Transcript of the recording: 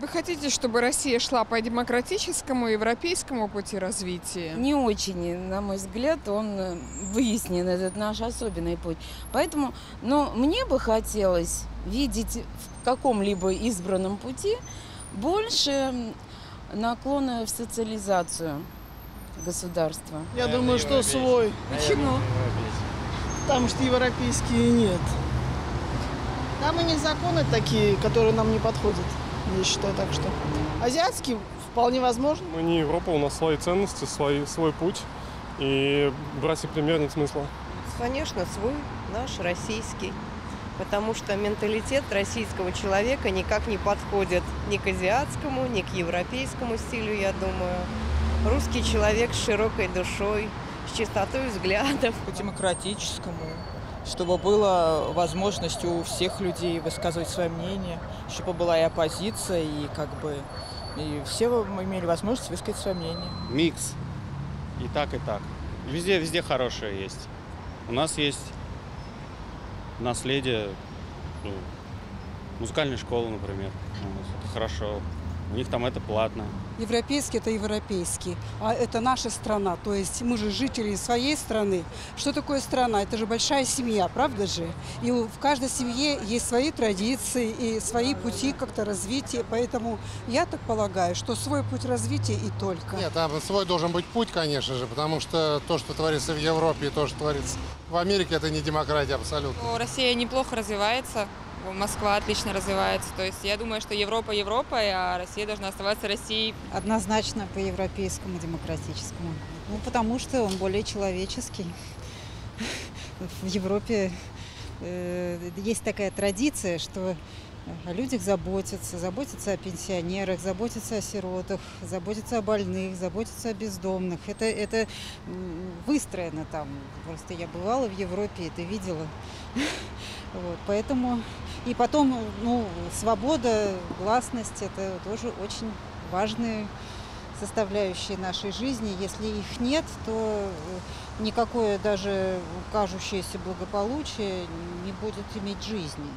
Вы хотите, чтобы Россия шла по демократическому и европейскому пути развития? Не очень, на мой взгляд, он э, выяснен, этот наш особенный путь. Поэтому, но мне бы хотелось видеть в каком-либо избранном пути больше наклона в социализацию государства. Я думаю, что свой. Почему? Потому что европейские нет. Там у них законы такие, которые нам не подходят. Я считаю так, что азиатский вполне возможно. Мы не Европа, у нас свои ценности, свой, свой путь. И брать их пример нет смысла. Конечно, свой, наш, российский. Потому что менталитет российского человека никак не подходит ни к азиатскому, ни к европейскому стилю, я думаю. Русский человек с широкой душой, с чистотой взглядов. По демократическому, чтобы была возможность у всех людей высказывать свое мнение, чтобы была и оппозиция, и как бы и все имели возможность высказать свое мнение. Микс. И так, и так. Везде, везде хорошее есть. У нас есть наследие, ну, музыкальная школа, например. Это хорошо. У них там это платно. Европейский это европейский, а это наша страна. То есть мы же жители своей страны. Что такое страна? Это же большая семья, правда же? И в каждой семье есть свои традиции и свои пути как-то развития. Поэтому я так полагаю, что свой путь развития и только. Нет, там свой должен быть путь, конечно же, потому что то, что творится в Европе и то, что творится в Америке, это не демократия абсолютно. Россия неплохо развивается. Москва отлично развивается. То есть я думаю, что Европа Европа, а Россия должна оставаться Россией. Однозначно по европейскому демократическому. Ну, потому что он более человеческий. В Европе э, есть такая традиция, что о людях заботятся, заботятся о пенсионерах, заботятся о сиротах, заботятся о больных, заботятся о бездомных. Это, это выстроено там. Просто я бывала в Европе, это видела. Вот, поэтому и потом, ну, свобода, гласность – это тоже очень важные составляющие нашей жизни. Если их нет, то никакое даже кажущееся благополучие не будет иметь жизни.